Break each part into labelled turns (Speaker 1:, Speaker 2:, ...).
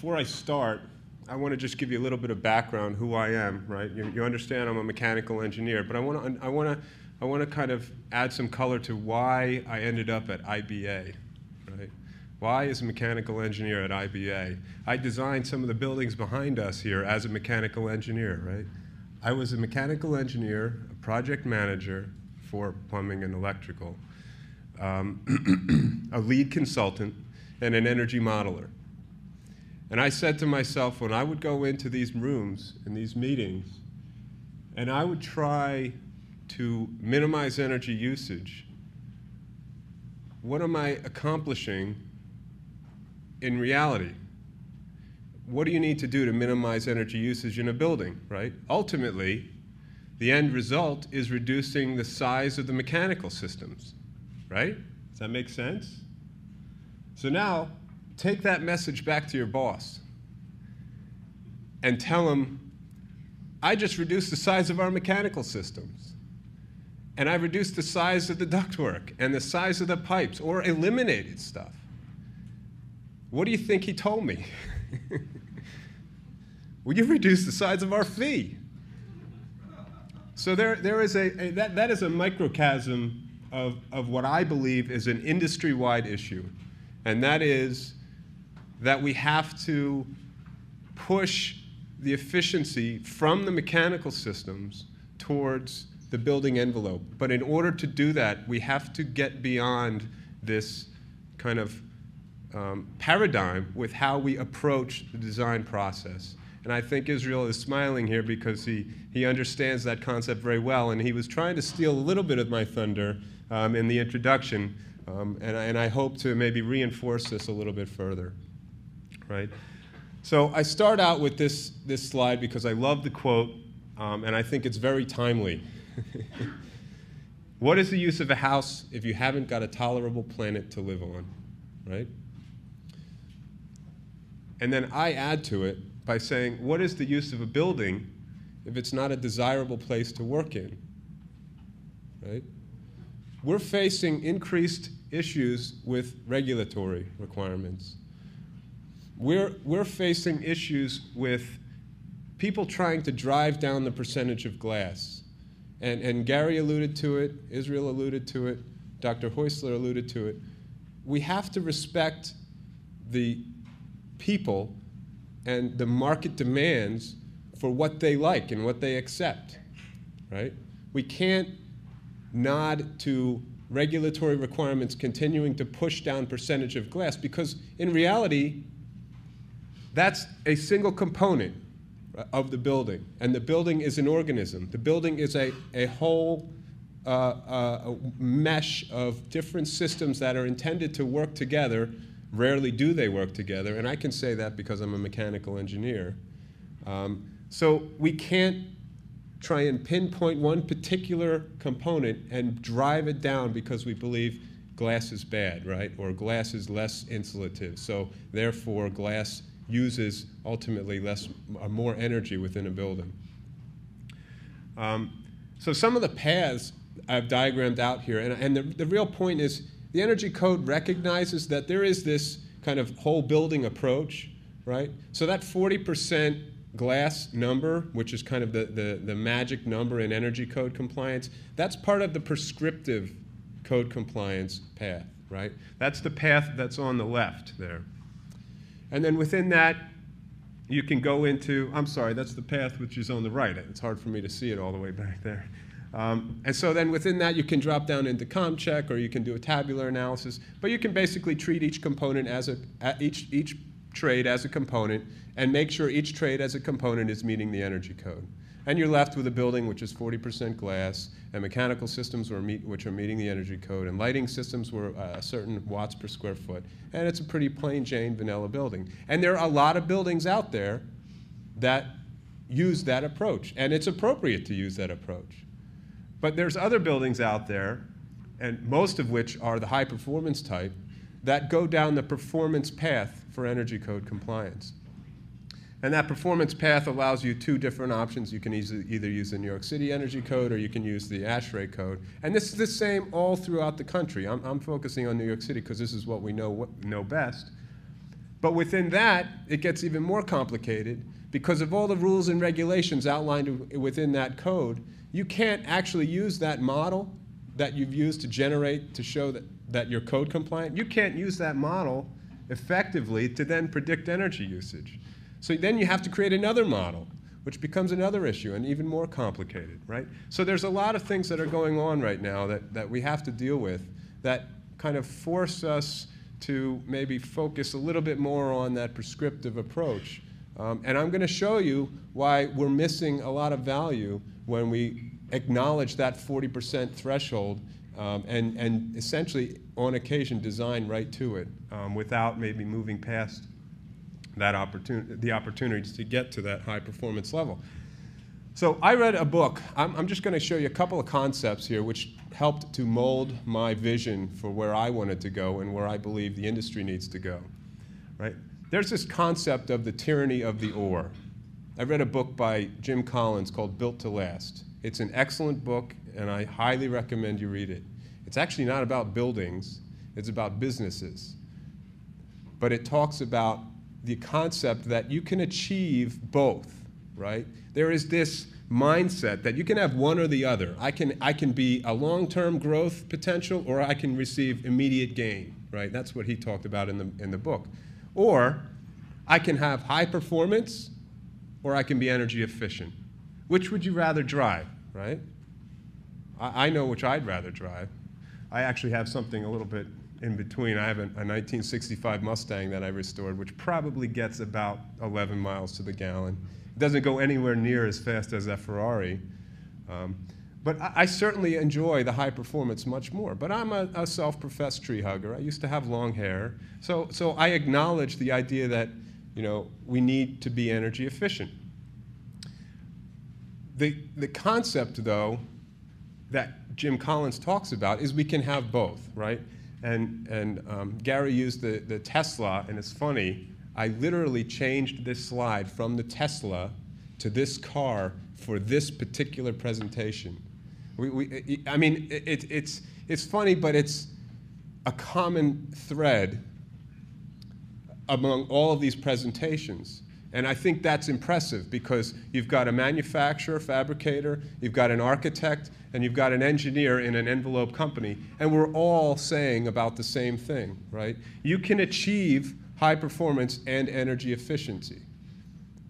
Speaker 1: before I start, I want to just give you a little bit of background who I am, right? You, you understand I'm a mechanical engineer, but I want to I want to I want to kind of add some color to why I ended up at IBA, right? Why is a mechanical engineer at IBA? I designed some of the buildings behind us here as a mechanical engineer, right? I was a mechanical engineer, a project manager for plumbing and electrical, um, a lead consultant, and an energy modeler. And I said to myself, when I would go into these rooms and these meetings, and I would try to minimize energy usage, what am I accomplishing in reality? What do you need to do to minimize energy usage in a building, right? Ultimately, the end result is reducing the size of the mechanical systems, right? Does that make sense? So now, take that message back to your boss and tell him, I just reduced the size of our mechanical systems and I reduced the size of the ductwork and the size of the pipes or eliminated stuff. What do you think he told me? well, you reduced the size of our fee. So there, there is a, a, that, that is a microcosm of, of what I believe is an industry-wide issue, and that is that we have to push the efficiency from the mechanical systems towards the building envelope. But in order to do that, we have to get beyond this kind of um, paradigm with how we approach the design process. And I think Israel is smiling here because he, he understands that concept very well. And he was trying to steal a little bit of my thunder um, in the introduction. Um, and, and I hope to maybe reinforce this a little bit further. Right? So I start out with this, this slide because I love the quote, um, and I think it's very timely. what is the use of a house if you haven't got a tolerable planet to live on, right? And then I add to it by saying, what is the use of a building if it's not a desirable place to work in, right? We're facing increased issues with regulatory requirements. We're, we're facing issues with people trying to drive down the percentage of glass and, and Gary alluded to it, Israel alluded to it, Dr. Heusler alluded to it. We have to respect the people and the market demands for what they like and what they accept, right? We can't nod to regulatory requirements continuing to push down percentage of glass because in reality, that's a single component of the building. And the building is an organism. The building is a, a whole uh, uh, mesh of different systems that are intended to work together. Rarely do they work together, and I can say that because I'm a mechanical engineer. Um, so we can't try and pinpoint one particular component and drive it down because we believe glass is bad, right? Or glass is less insulative. So therefore, glass uses ultimately less, uh, more energy within a building. Um, so some of the paths I've diagrammed out here, and, and the, the real point is the energy code recognizes that there is this kind of whole building approach, right? So that 40% glass number, which is kind of the, the, the magic number in energy code compliance, that's part of the prescriptive code compliance path, right? That's the path that's on the left there. And then within that, you can go into, I'm sorry, that's the path which is on the right. It's hard for me to see it all the way back there. Um, and so then within that, you can drop down into ComCheck or you can do a tabular analysis. But you can basically treat each component as a, each, each trade as a component and make sure each trade as a component is meeting the energy code. And you're left with a building which is 40% glass, and mechanical systems meet, which are meeting the energy code, and lighting systems were uh, a certain watts per square foot. And it's a pretty plain Jane vanilla building. And there are a lot of buildings out there that use that approach, and it's appropriate to use that approach. But there's other buildings out there, and most of which are the high performance type, that go down the performance path for energy code compliance. And that performance path allows you two different options. You can either use the New York City Energy Code or you can use the ASHRAE code. And this is the same all throughout the country. I'm, I'm focusing on New York City because this is what we know, know best. But within that, it gets even more complicated because of all the rules and regulations outlined within that code. You can't actually use that model that you've used to generate to show that, that you're code compliant. You can't use that model effectively to then predict energy usage. So then you have to create another model, which becomes another issue and even more complicated, right? So there's a lot of things that are going on right now that, that we have to deal with that kind of force us to maybe focus a little bit more on that prescriptive approach. Um, and I'm going to show you why we're missing a lot of value when we acknowledge that 40% threshold um, and, and essentially, on occasion, design right to it um, without maybe moving past that opportunity, the opportunities to get to that high performance level. So I read a book. I'm, I'm just going to show you a couple of concepts here which helped to mold my vision for where I wanted to go and where I believe the industry needs to go. Right? There's this concept of the tyranny of the or. I read a book by Jim Collins called Built to Last. It's an excellent book, and I highly recommend you read it. It's actually not about buildings, it's about businesses. But it talks about the concept that you can achieve both, right? There is this mindset that you can have one or the other. I can, I can be a long term growth potential or I can receive immediate gain, right? That's what he talked about in the, in the book. Or I can have high performance or I can be energy efficient. Which would you rather drive, right? I, I know which I'd rather drive. I actually have something a little bit in between. I have a, a 1965 Mustang that I restored, which probably gets about 11 miles to the gallon. It doesn't go anywhere near as fast as that Ferrari. Um, but I, I, certainly enjoy the high performance much more. But I'm a, a self-professed tree hugger. I used to have long hair. So, so I acknowledge the idea that you know, we need to be energy efficient. The, the concept, though, that Jim Collins talks about is we can have both, right? And, and um, Gary used the, the Tesla, and it's funny, I literally changed this slide from the Tesla to this car for this particular presentation. We, we, I mean, it, it's, it's funny, but it's a common thread among all of these presentations. And I think that's impressive because you've got a manufacturer, fabricator, you've got an architect, and you've got an engineer in an envelope company, and we're all saying about the same thing, right? You can achieve high performance and energy efficiency.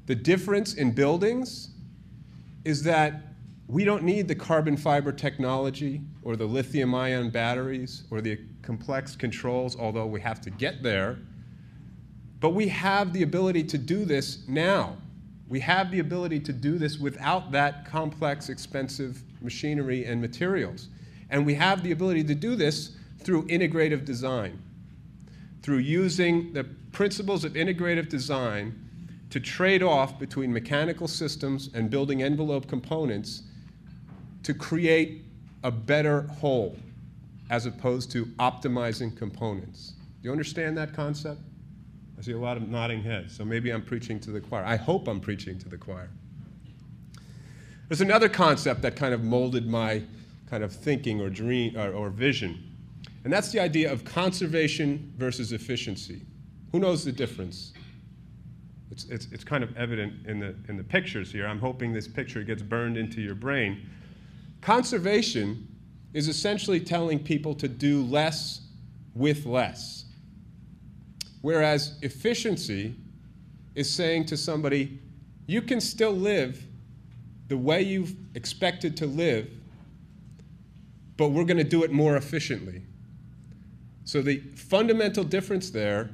Speaker 1: The difference in buildings is that we don't need the carbon fiber technology or the lithium ion batteries or the complex controls, although we have to get there but we have the ability to do this now. We have the ability to do this without that complex, expensive machinery and materials. And we have the ability to do this through integrative design, through using the principles of integrative design to trade off between mechanical systems and building envelope components to create a better whole as opposed to optimizing components. Do you understand that concept? I see a lot of nodding heads, so maybe I'm preaching to the choir. I hope I'm preaching to the choir. There's another concept that kind of molded my kind of thinking or dream or, or vision, and that's the idea of conservation versus efficiency. Who knows the difference? It's, it's, it's kind of evident in the, in the pictures here. I'm hoping this picture gets burned into your brain. Conservation is essentially telling people to do less with less. Whereas efficiency is saying to somebody, you can still live the way you've expected to live, but we're going to do it more efficiently. So the fundamental difference there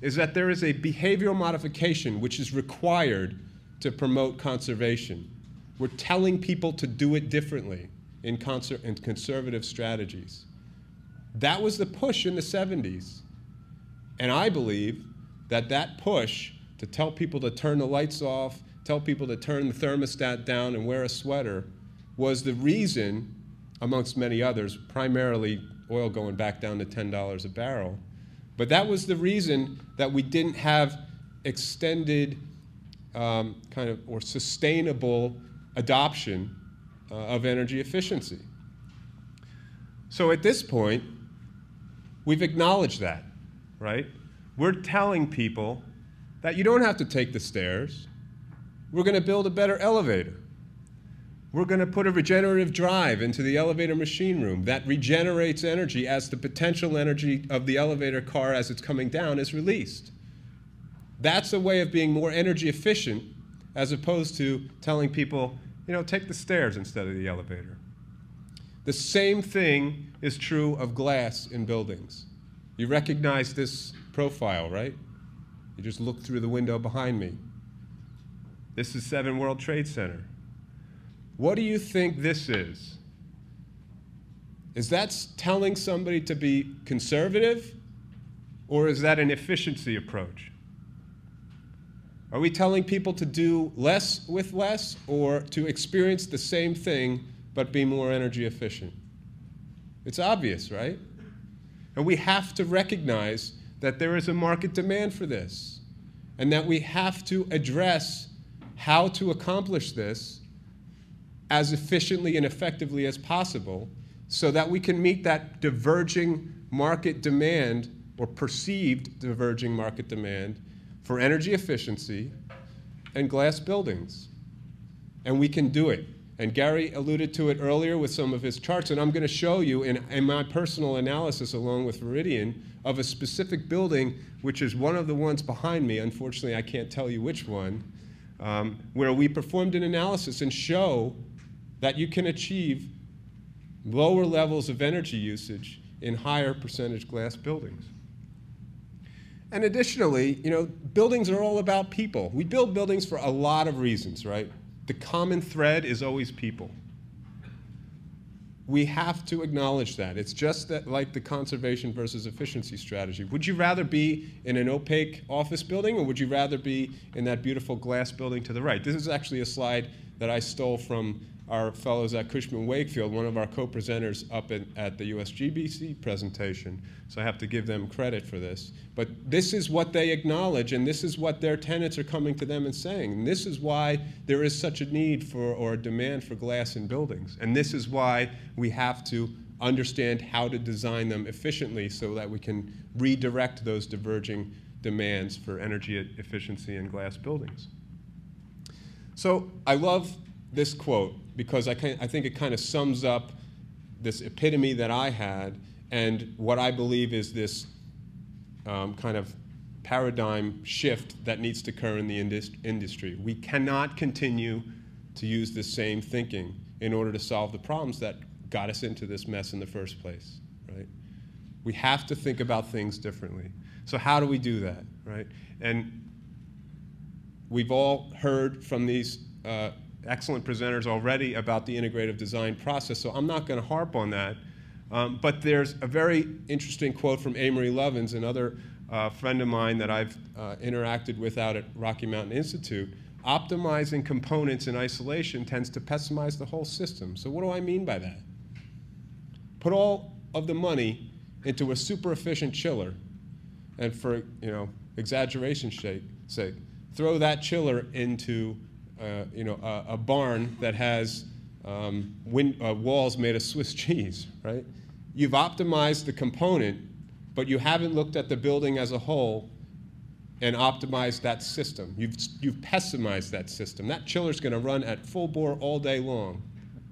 Speaker 1: is that there is a behavioral modification which is required to promote conservation. We're telling people to do it differently in, in conservative strategies. That was the push in the 70s. And I believe that that push to tell people to turn the lights off, tell people to turn the thermostat down and wear a sweater was the reason, amongst many others, primarily oil going back down to $10 a barrel. But that was the reason that we didn't have extended um, kind of or sustainable adoption uh, of energy efficiency. So at this point, we've acknowledged that right? we're telling people that you don't have to take the stairs. We're going to build a better elevator. We're going to put a regenerative drive into the elevator machine room that regenerates energy as the potential energy of the elevator car as it's coming down is released. That's a way of being more energy efficient as opposed to telling people, you know, take the stairs instead of the elevator. The same thing is true of glass in buildings. You recognize this profile, right? You just look through the window behind me. This is 7 World Trade Center. What do you think this is? Is that telling somebody to be conservative, or is that an efficiency approach? Are we telling people to do less with less, or to experience the same thing but be more energy efficient? It's obvious, right? And we have to recognize that there is a market demand for this, and that we have to address how to accomplish this as efficiently and effectively as possible so that we can meet that diverging market demand or perceived diverging market demand for energy efficiency and glass buildings. And we can do it. And Gary alluded to it earlier with some of his charts, and I'm going to show you in, in, my personal analysis, along with Veridian, of a specific building, which is one of the ones behind me. Unfortunately, I can't tell you which one, um, where we performed an analysis and show that you can achieve lower levels of energy usage in higher percentage glass buildings. And additionally, you know, buildings are all about people. We build buildings for a lot of reasons, right? The common thread is always people. We have to acknowledge that. It's just that like the conservation versus efficiency strategy. Would you rather be in an opaque office building or would you rather be in that beautiful glass building to the right? This is actually a slide that I stole from our fellows at Cushman Wakefield, one of our co-presenters up at, at the USGBC presentation. So I have to give them credit for this. But this is what they acknowledge, and this is what their tenants are coming to them and saying. And this is why there is such a need for or a demand for glass in buildings. And this is why we have to understand how to design them efficiently so that we can redirect those diverging demands for energy efficiency in glass buildings. So I love this quote because I, can, I think it kind of sums up this epitome that I had and what I believe is this um, kind of paradigm shift that needs to occur in the indus industry. We cannot continue to use the same thinking in order to solve the problems that got us into this mess in the first place, right? We have to think about things differently. So how do we do that, right? And we've all heard from these uh, excellent presenters already about the integrative design process, so I'm not going to harp on that. Um, but there's a very interesting quote from Amory Lovins, another uh, friend of mine that I've uh, interacted with out at Rocky Mountain Institute. Optimizing components in isolation tends to pessimize the whole system. So what do I mean by that? Put all of the money into a super efficient chiller, and for you know exaggeration sake, throw that chiller into you know, a, a, barn that has um, wind, uh, walls made of Swiss cheese, right? You've optimized the component, but you haven't looked at the building as a whole and optimized that system. You've, you've pessimized that system. That chiller's going to run at full bore all day long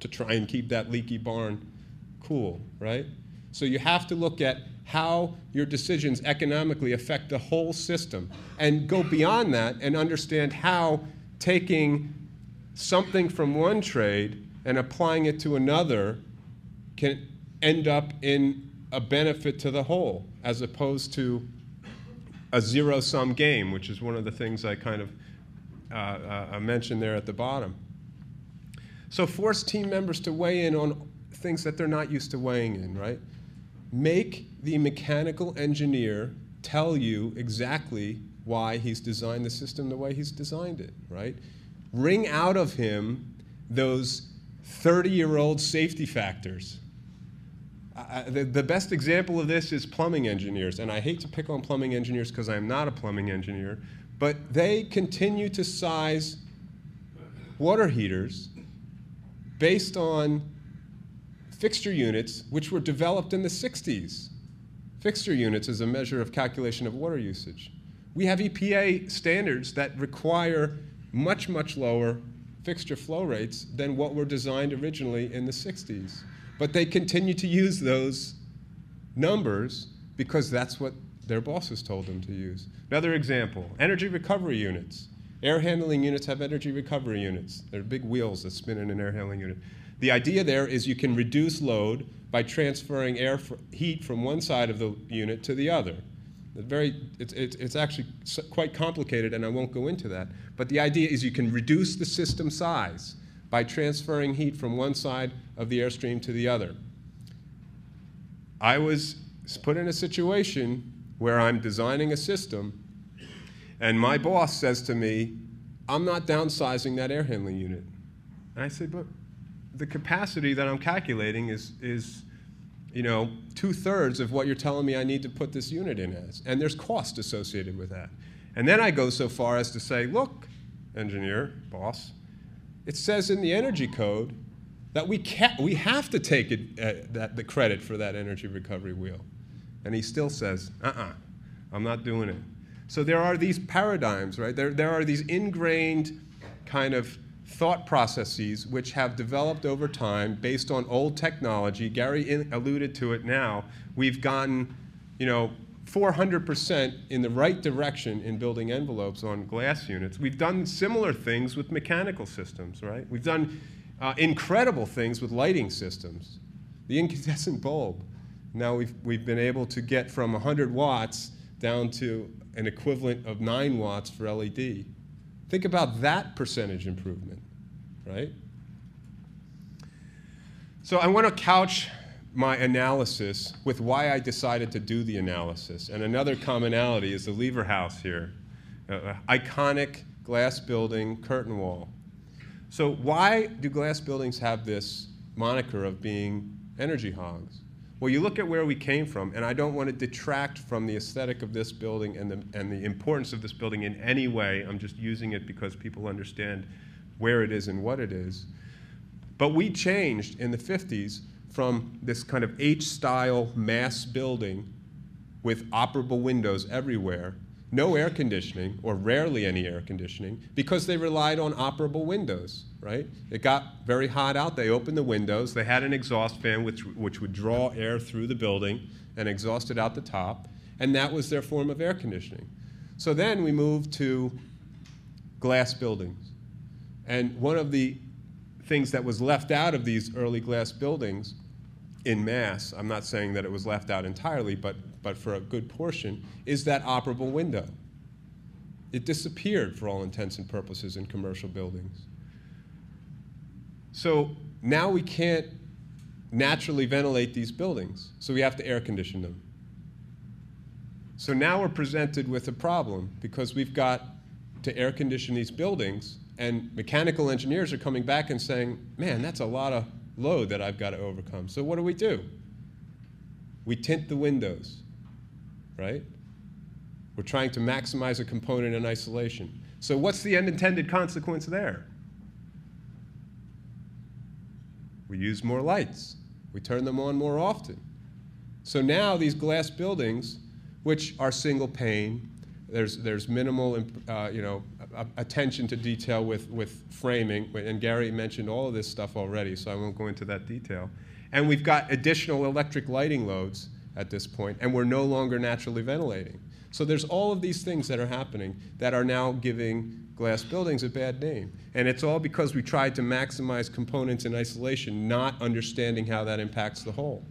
Speaker 1: to try and keep that leaky barn cool, right? So you have to look at how your decisions economically affect the whole system and go beyond that and understand how taking something from one trade and applying it to another can end up in a benefit to the whole, as opposed to a zero sum game, which is one of the things I kind of uh, uh, mentioned there at the bottom. So, force team members to weigh in on things that they're not used to weighing in, right? Make the mechanical engineer tell you exactly why he's designed the system the way he's designed it, right? Wring out of him those 30 year old safety factors. Uh, the, the best example of this is plumbing engineers, and I hate to pick on plumbing engineers because I'm not a plumbing engineer, but they continue to size water heaters based on fixture units which were developed in the 60s fixture units as a measure of calculation of water usage. We have EPA standards that require much, much lower fixture flow rates than what were designed originally in the 60s. But they continue to use those numbers because that's what their bosses told them to use. Another example energy recovery units. Air handling units have energy recovery units. They're big wheels that spin in an air handling unit. The idea there is you can reduce load by transferring air heat from one side of the unit to the other. Very, it's, it's, actually quite complicated, and I won't go into that. But the idea is you can reduce the system size by transferring heat from one side of the airstream to the other. I was put in a situation where I'm designing a system, and my boss says to me, I'm not downsizing that air handling unit. And I said, but the capacity that I'm calculating is, is you know, two thirds of what you're telling me I need to put this unit in as. And there's cost associated with that. And then I go so far as to say, look, engineer, boss, it says in the energy code that we, can't, we have to take it, uh, that, the credit for that energy recovery wheel. And he still says, uh uh-uh, uh, i am not doing it. So there are these paradigms, right? There, there are these ingrained kind of thought processes which have developed over time based on old technology. Gary in, alluded to it now. We've gotten, you know, 400% in the right direction in building envelopes on glass units. We've done similar things with mechanical systems, right? We've done uh, incredible things with lighting systems. The incandescent bulb. Now we've, we've been able to get from 100 watts down to an equivalent of 9 watts for LED. Think about that percentage improvement, right? So I want to couch my analysis with why I decided to do the analysis. And another commonality is the Lever House here, uh, iconic glass building, curtain wall. So why do glass buildings have this moniker of being energy hogs? Well, you look at where we came from, and I don't want to detract from the aesthetic of this building and the, and the importance of this building in any way. I'm just using it because people understand where it is and what it is. But we changed in the 50s from this kind of H-style mass building with operable windows everywhere no air conditioning, or rarely any air conditioning, because they relied on operable windows, right? It got very hot out. They opened the windows. They had an exhaust fan which, which would draw air through the building and exhaust it out the top, and that was their form of air conditioning. So then we moved to glass buildings. And one of the things that was left out of these early glass buildings in mass, I'm not saying that it was left out entirely, but but for a good portion, is that operable window. It disappeared for all intents and purposes in commercial buildings. So now we can't naturally ventilate these buildings, so we have to air condition them. So now we're presented with a problem because we've got to air condition these buildings, and mechanical engineers are coming back and saying, man, that's a lot of load that I've got to overcome. So what do we do? We tint the windows right? We're trying to maximize a component in isolation. So what's the unintended consequence there? We use more lights. We turn them on more often. So now these glass buildings, which are single pane, there's, there's minimal uh, you know, attention to detail with, with framing, and Gary mentioned all of this stuff already, so I won't go into that detail. And we've got additional electric lighting loads at this point, and we're no longer naturally ventilating. So there's all of these things that are happening that are now giving glass buildings a bad name. And it's all because we tried to maximize components in isolation, not understanding how that impacts the whole.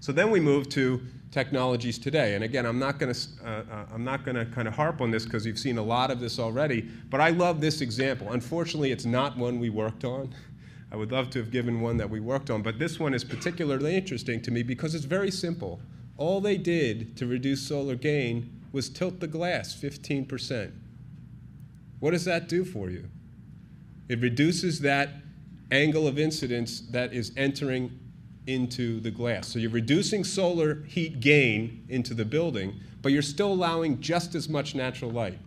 Speaker 1: So then we move to technologies today. And again, I'm not going to uh, uh, I'm not going to kind of harp on this because you've seen a lot of this already. But I love this example. Unfortunately, it's not one we worked on. I would love to have given one that we worked on, but this one is particularly interesting to me because it's very simple. All they did to reduce solar gain was tilt the glass 15%. What does that do for you? It reduces that angle of incidence that is entering into the glass. So you're reducing solar heat gain into the building, but you're still allowing just as much natural light.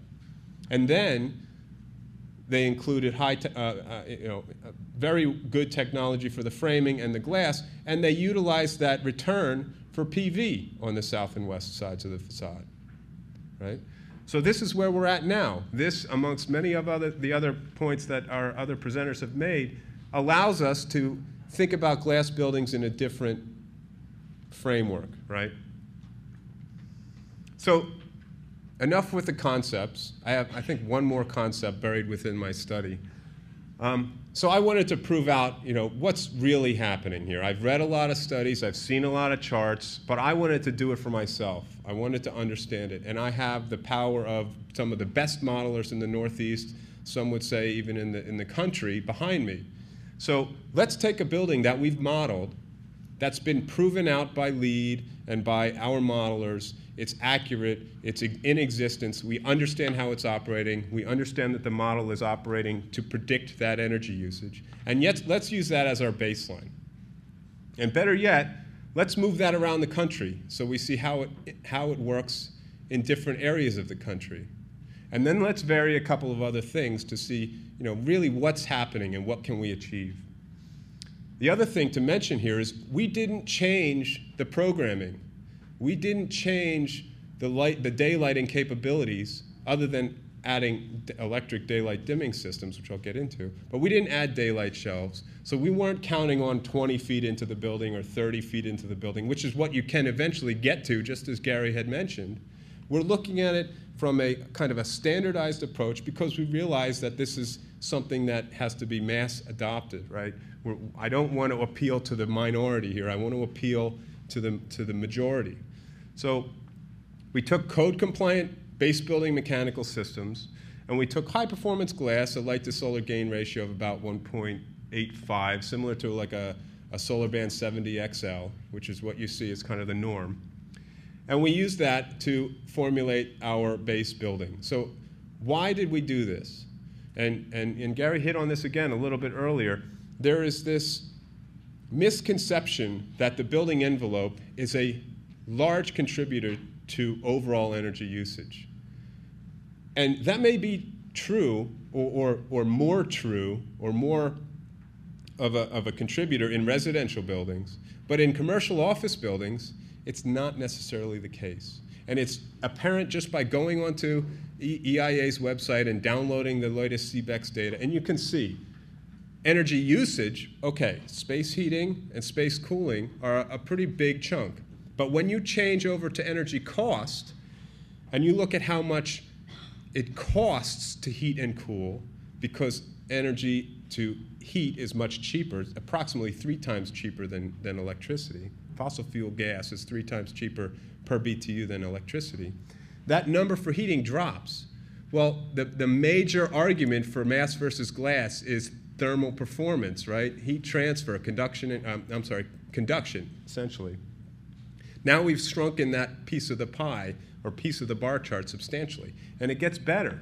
Speaker 1: And then they included high, uh, uh, you know, very good technology for the framing and the glass, and they utilized that return for PV on the south and west sides of the facade, right? So this is where we're at now. This, amongst many of other, the other points that our other presenters have made, allows us to think about glass buildings in a different framework, right? So enough with the concepts. I have, I think, one more concept buried within my study. Um, so I wanted to prove out, you know, what's really happening here. I've read a lot of studies, I've seen a lot of charts, but I wanted to do it for myself. I wanted to understand it, and I have the power of some of the best modelers in the Northeast, some would say even in the, in the country, behind me. So let's take a building that we've modeled, that's been proven out by LEED and by our modelers, it's accurate, it's in existence, we understand how it's operating, we understand that the model is operating to predict that energy usage. And yet, let's use that as our baseline. And better yet, let's move that around the country so we see how it, how it works in different areas of the country. And then let's vary a couple of other things to see you know, really what's happening and what can we achieve. The other thing to mention here is we didn't change the programming we didn't change the, light, the daylighting capabilities other than adding electric daylight dimming systems, which I'll get into, but we didn't add daylight shelves. So we weren't counting on 20 feet into the building or 30 feet into the building, which is what you can eventually get to, just as Gary had mentioned. We're looking at it from a kind of a standardized approach because we realize that this is something that has to be mass adopted, right? We're, I don't want to appeal to the minority here. I want to appeal to the, to the majority. So we took code compliant base building mechanical systems, and we took high performance glass, a light to solar gain ratio of about 1.85, similar to like a, a Solarban 70XL, which is what you see as kind of the norm. And we used that to formulate our base building. So why did we do this? And, and, and Gary hit on this again a little bit earlier. There is this misconception that the building envelope is a large contributor to overall energy usage. And that may be true or, or, or more true or more of a, of a contributor in residential buildings, but in commercial office buildings, it's not necessarily the case. And it's apparent just by going onto EIA's website and downloading the latest CBECS data, and you can see energy usage, okay, space heating and space cooling are a pretty big chunk. But when you change over to energy cost, and you look at how much it costs to heat and cool, because energy to heat is much cheaper, approximately three times cheaper than, than electricity. Fossil fuel gas is three times cheaper per BTU than electricity. That number for heating drops. Well, the, the major argument for mass versus glass is thermal performance, right? Heat transfer, conduction, um, I'm sorry, conduction, essentially. Now we've shrunken that piece of the pie or piece of the bar chart substantially, and it gets better.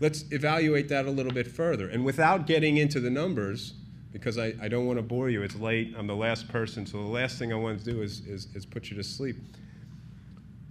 Speaker 1: Let's evaluate that a little bit further. And without getting into the numbers, because I, I don't want to bore you, it's late, I'm the last person, so the last thing I want to do is, is, is put you to sleep.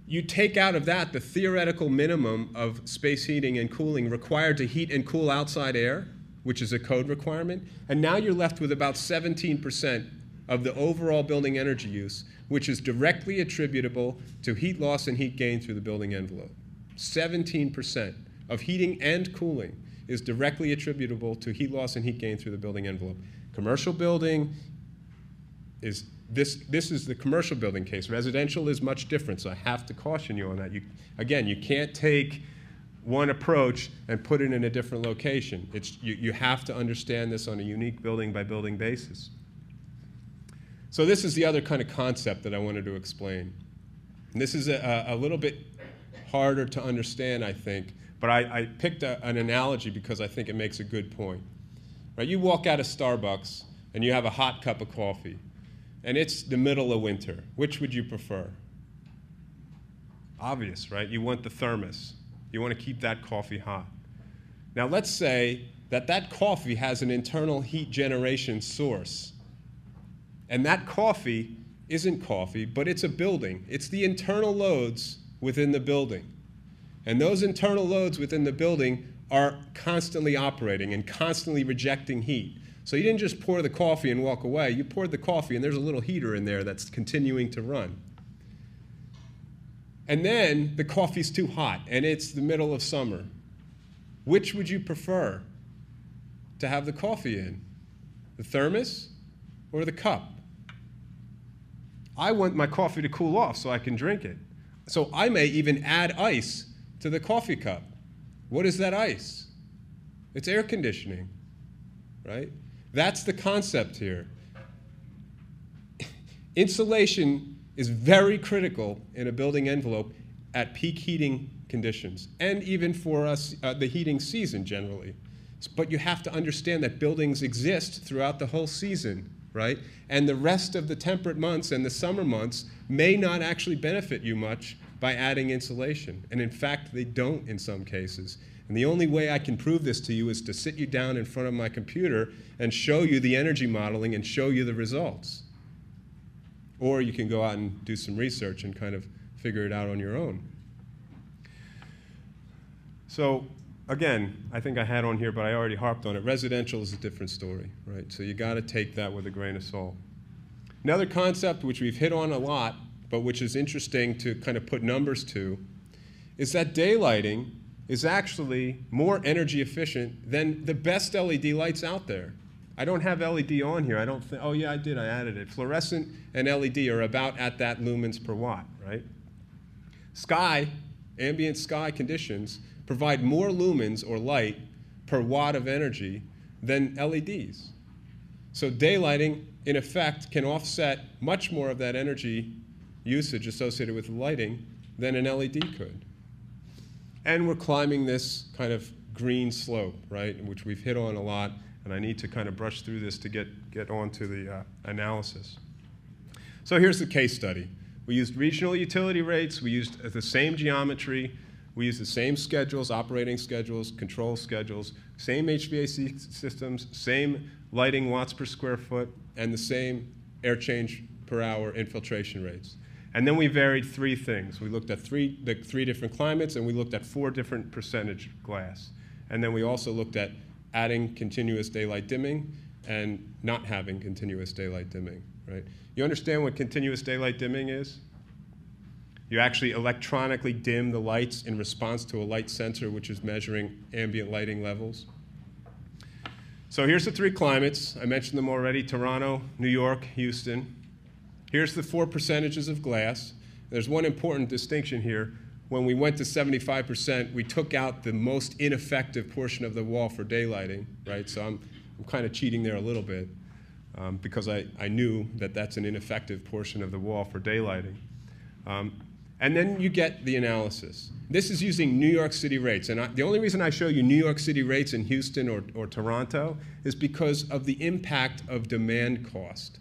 Speaker 1: You take out of that the theoretical minimum of space heating and cooling required to heat and cool outside air, which is a code requirement, and now you're left with about 17% of the overall building energy use, which is directly attributable to heat loss and heat gain through the building envelope. 17% of heating and cooling is directly attributable to heat loss and heat gain through the building envelope. Commercial building is this, this is the commercial building case. Residential is much different, so I have to caution you on that. You, again, you can't take one approach and put it in a different location. It's, you, you have to understand this on a unique building by building basis. So this is the other kind of concept that I wanted to explain. And this is a, a little bit harder to understand, I think, but I, I picked a, an analogy because I think it makes a good point. Right? You walk out of Starbucks and you have a hot cup of coffee, and it's the middle of winter. Which would you prefer? Obvious, right? You want the thermos. You want to keep that coffee hot. Now, let's say that that coffee has an internal heat generation source and that coffee isn't coffee, but it's a building. It's the internal loads within the building. And those internal loads within the building are constantly operating and constantly rejecting heat. So you didn't just pour the coffee and walk away. You poured the coffee, and there's a little heater in there that's continuing to run. And then the coffee's too hot, and it's the middle of summer. Which would you prefer to have the coffee in? The thermos or the cup? I want my coffee to cool off so I can drink it. So I may even add ice to the coffee cup. What is that ice? It's air conditioning, right? That's the concept here. Insulation is very critical in a building envelope at peak heating conditions and even for us, uh, the heating season generally. But you have to understand that buildings exist throughout the whole season, right? And the rest of the temperate months and the summer months may not actually benefit you much by adding insulation. And in fact, they don't in some cases. And the only way I can prove this to you is to sit you down in front of my computer and show you the energy modeling and show you the results. Or you can go out and do some research and kind of figure it out on your own. So again, I think I had on here, but I already harped on it. Residential is a different story, right? So you got to take that with a grain of salt. Another concept which we've hit on a lot, but which is interesting to kind of put numbers to, is that daylighting is actually more energy efficient than the best LED lights out there. I don't have LED on here. I don't think, oh yeah, I did, I added it. Fluorescent and LED are about at that lumens per watt, right? Sky, ambient sky conditions, provide more lumens or light per watt of energy than LEDs. So daylighting, in effect, can offset much more of that energy usage associated with lighting than an LED could. And we're climbing this kind of green slope, right, which we've hit on a lot, and I need to kind of brush through this to get, get on to the uh, analysis. So here's the case study. We used regional utility rates, we used the same geometry, we use the same schedules, operating schedules, control schedules, same HVAC systems, same lighting watts per square foot, and the same air change per hour infiltration rates. And then we varied three things. We looked at three, the three different climates, and we looked at four different percentage glass. And then we also looked at adding continuous daylight dimming and not having continuous daylight dimming, right? You understand what continuous daylight dimming is? You actually electronically dim the lights in response to a light sensor, which is measuring ambient lighting levels. So here's the three climates. I mentioned them already Toronto, New York, Houston. Here's the four percentages of glass. There's one important distinction here. When we went to 75%, we took out the most ineffective portion of the wall for daylighting, right? So I'm, I'm kind of cheating there a little bit um, because I, I knew that that's an ineffective portion of the wall for daylighting. Um, and then you get the analysis. This is using New York City rates. And I, the only reason I show you New York City rates in Houston or, or Toronto is because of the impact of demand cost.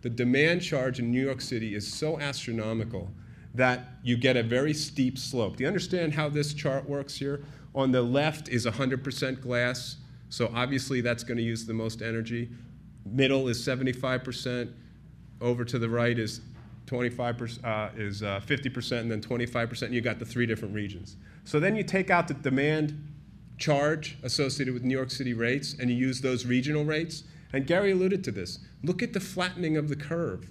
Speaker 1: The demand charge in New York City is so astronomical that you get a very steep slope. Do you understand how this chart works here? On the left is 100% glass, so obviously that's going to use the most energy. Middle is 75%. Over to the right is 25% uh, is uh, 50%, and then 25%, and you got the three different regions. So then you take out the demand charge associated with New York City rates, and you use those regional rates. And Gary alluded to this. Look at the flattening of the curve.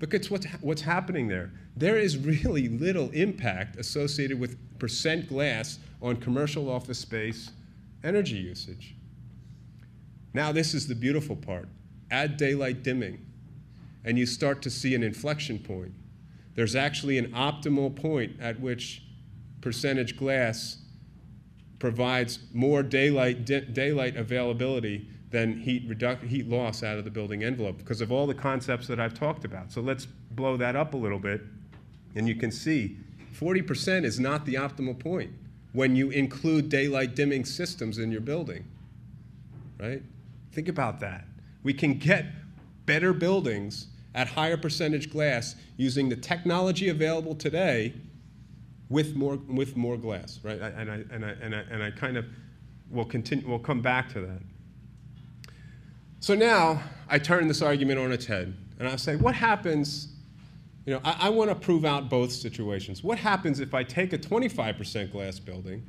Speaker 1: Look at what's, what's happening there. There is really little impact associated with percent glass on commercial office space energy usage. Now, this is the beautiful part. Add daylight dimming and you start to see an inflection point. There's actually an optimal point at which percentage glass provides more daylight, daylight availability than heat, heat loss out of the building envelope because of all the concepts that I've talked about. So let's blow that up a little bit, and you can see 40% is not the optimal point when you include daylight dimming systems in your building, right? Think about that. We can get better buildings at higher percentage glass using the technology available today with more, with more glass, right? And I, and I, and I, and I kind of will continue, we'll come back to that. So now I turn this argument on its head and I say, what happens? You know, I, I want to prove out both situations. What happens if I take a 25% glass building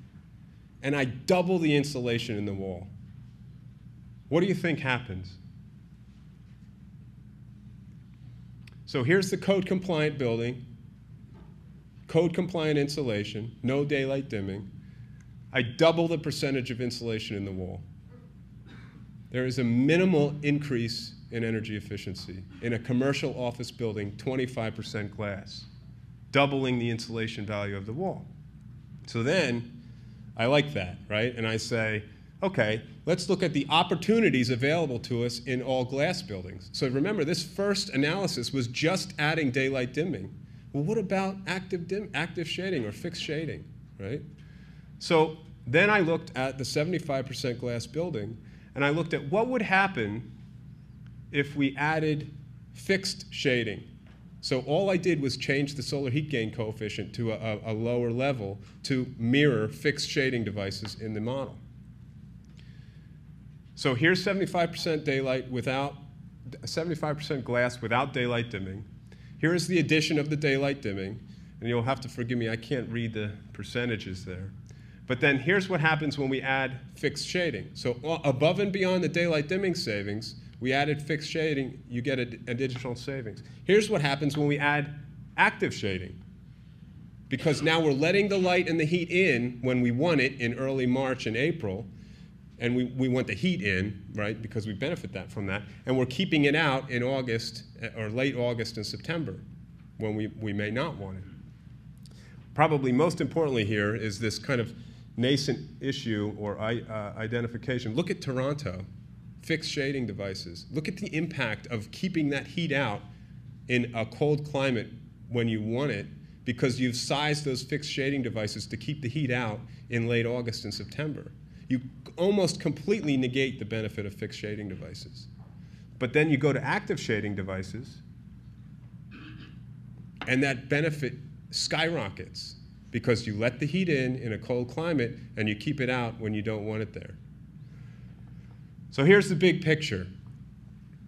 Speaker 1: and I double the insulation in the wall? what do you think happens? So here's the code compliant building, code compliant insulation, no daylight dimming. I double the percentage of insulation in the wall. There is a minimal increase in energy efficiency. In a commercial office building, 25% glass, doubling the insulation value of the wall. So then, I like that, right? And I say, okay, let's look at the opportunities available to us in all glass buildings. So remember, this first analysis was just adding daylight dimming. Well, what about active, dim, active shading or fixed shading, right? So then I looked at the 75% glass building, and I looked at what would happen if we added fixed shading. So all I did was change the solar heat gain coefficient to a, a, lower level to mirror fixed shading devices in the model. So here's 75% daylight without, 75% glass without daylight dimming. Here is the addition of the daylight dimming. And you'll have to forgive me, I can't read the percentages there. But then here's what happens when we add fixed shading. So above and beyond the daylight dimming savings, we added fixed shading, you get additional savings. Here's what happens when we add active shading. Because now we're letting the light and the heat in when we want it in early March and April, and we, we want the heat in, right, because we benefit that from that, and we're keeping it out in August eh, or late August and September when we, we may not want it. Probably most importantly here is this kind of nascent issue or uh, identification. Look at Toronto, fixed shading devices. Look at the impact of keeping that heat out in a cold climate when you want it because you've sized those fixed shading devices to keep the heat out in late August and September you almost completely negate the benefit of fixed shading devices. But then you go to active shading devices, and that benefit skyrockets because you let the heat in in a cold climate and you keep it out when you don't want it there. So here's the big picture.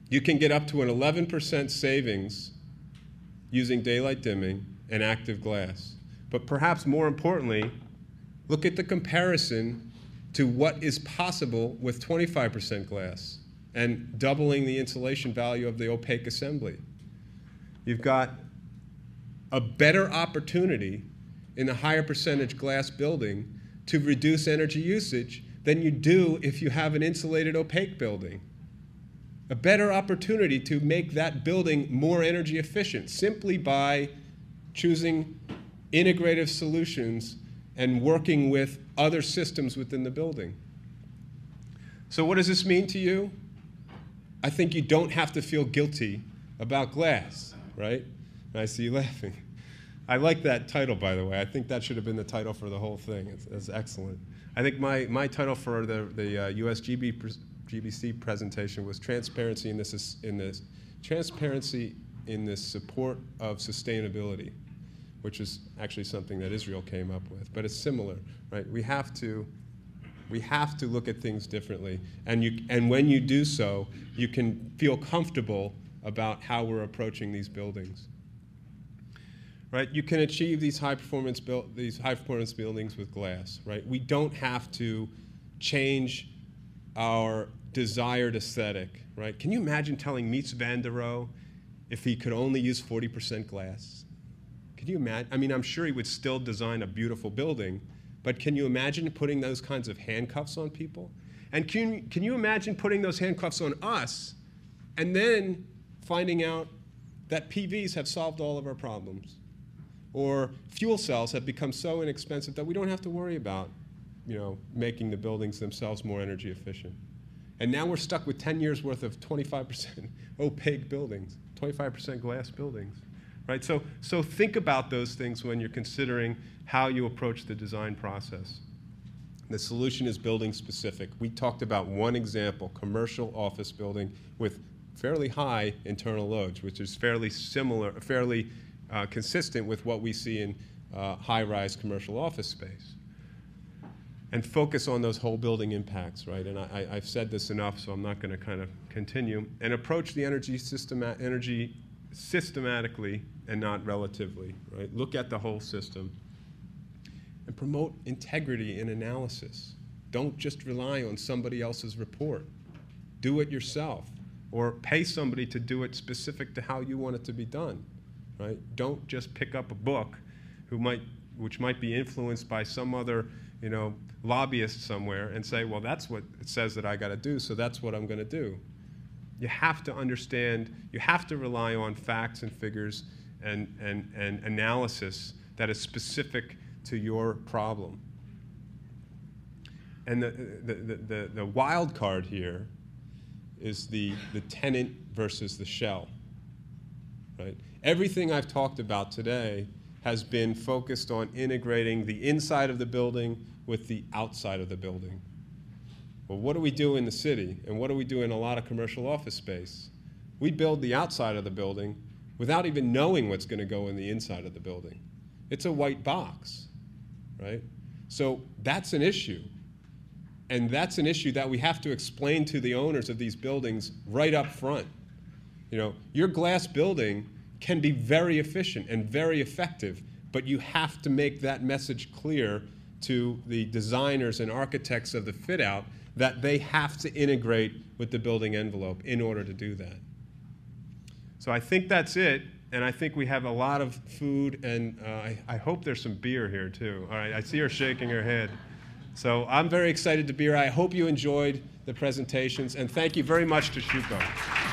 Speaker 1: You can get up to an 11% savings using daylight dimming and active glass. But perhaps more importantly, look at the comparison to what is possible with 25% glass and doubling the insulation value of the opaque assembly. You've got a better opportunity in a higher percentage glass building to reduce energy usage than you do if you have an insulated opaque building. A better opportunity to make that building more energy efficient simply by choosing integrative solutions and working with other systems within the building. So, what does this mean to you? I think you don't have to feel guilty about glass, right? And I see you laughing. I like that title, by the way. I think that should have been the title for the whole thing. It's, it's excellent. I think my, my title for the, the uh, USGB GBC presentation was Transparency in this, in this Transparency in the Support of Sustainability which is actually something that Israel came up with. But it's similar, right? We have to, we have to look at things differently. And, you, and when you do so, you can feel comfortable about how we're approaching these buildings. Right? You can achieve these high performance these high performance buildings with glass, right? We don't have to change our desired aesthetic, right? Can you imagine telling Mies van der Rohe if he could only use 40% glass? Can you imagine? I mean, I'm sure he would still design a beautiful building, but can you imagine putting those kinds of handcuffs on people? And can, can you imagine putting those handcuffs on us and then finding out that PVs have solved all of our problems? Or fuel cells have become so inexpensive that we don't have to worry about you know, making the buildings themselves more energy efficient. And now we're stuck with 10 years worth of 25% opaque buildings, 25% glass buildings right? So, so think about those things when you're considering how you approach the design process. The solution is building specific. We talked about one example, commercial office building with fairly high internal loads, which is fairly similar, fairly uh, consistent with what we see in uh, high-rise commercial office space. And focus on those whole building impacts, right? And I, have said this enough, so I'm not going to kind of continue. And approach the energy system, energy systematically and not relatively, right? Look at the whole system and promote integrity in analysis. Don't just rely on somebody else's report. do it yourself or pay somebody to do it specific to how you want it to be done, right? Don't just pick up a book who might, which might be influenced by some other, you know, lobbyist somewhere and say, well, that's what it says that I got to do, so that's what I'm going to do. You have to understand, you have to rely on facts and figures and, and, and analysis that is specific to your problem. And the, the, the, the, wild card here is the, the tenant versus the shell. Right? Everything I've talked about today has been focused on integrating the inside of the building with the outside of the building. Well, what do we do in the city, and what do we do in a lot of commercial office space? We build the outside of the building without even knowing what's going to go in the inside of the building. It's a white box, right? So that's an issue. And that's an issue that we have to explain to the owners of these buildings right up front. You know, your glass building can be very efficient and very effective, but you have to make that message clear to the designers and architects of the fit out that they have to integrate with the building envelope in order to do that. So I think that's it, and I think we have a lot of food, and uh, I, I hope there's some beer here too. All right, I see her shaking her head. So I'm very excited to be here. I hope you enjoyed the presentations, and thank you very much to Schuco.